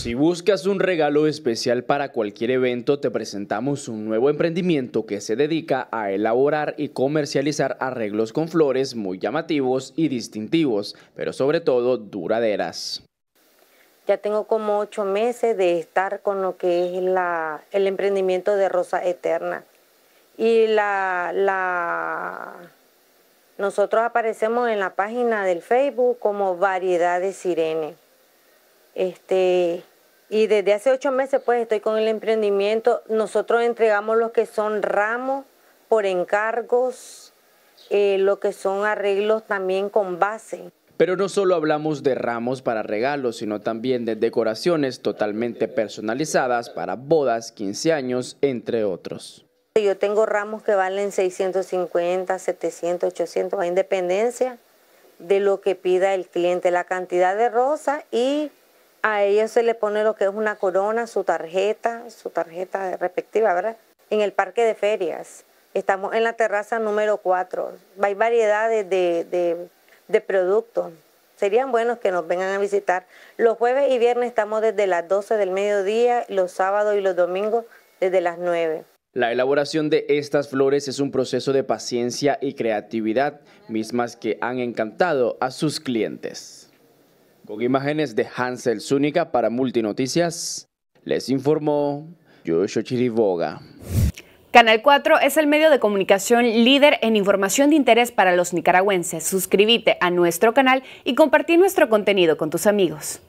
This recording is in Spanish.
Si buscas un regalo especial para cualquier evento, te presentamos un nuevo emprendimiento que se dedica a elaborar y comercializar arreglos con flores muy llamativos y distintivos, pero sobre todo duraderas. Ya tengo como ocho meses de estar con lo que es la, el emprendimiento de Rosa Eterna. Y la, nosotros aparecemos en la página del Facebook como Variedad de Sirene. Este, y desde hace ocho meses pues estoy con el emprendimiento. Nosotros entregamos lo que son ramos por encargos, eh, lo que son arreglos también con base. Pero no solo hablamos de ramos para regalos, sino también de decoraciones totalmente personalizadas para bodas, 15 años, entre otros. Yo tengo ramos que valen 650, 700, 800, a independencia de lo que pida el cliente, la cantidad de rosa y a ellos se le pone lo que es una corona, su tarjeta, su tarjeta respectiva, ¿verdad? En el parque de ferias. Estamos en la terraza número 4. Hay variedades de, de productos. Serían buenos que nos vengan a visitar. Los jueves y viernes estamos desde las 12 del mediodía, los sábados y los domingos desde las 9. La elaboración de estas flores es un proceso de paciencia y creatividad, mismas que han encantado a sus clientes. Con imágenes de Hansel Zúñiga para Multinoticias, les informó Yoshio Chiriboga. Canal 4 es el medio de comunicación líder en información de interés para los nicaragüenses. Suscríbete a nuestro canal y compartir nuestro contenido con tus amigos.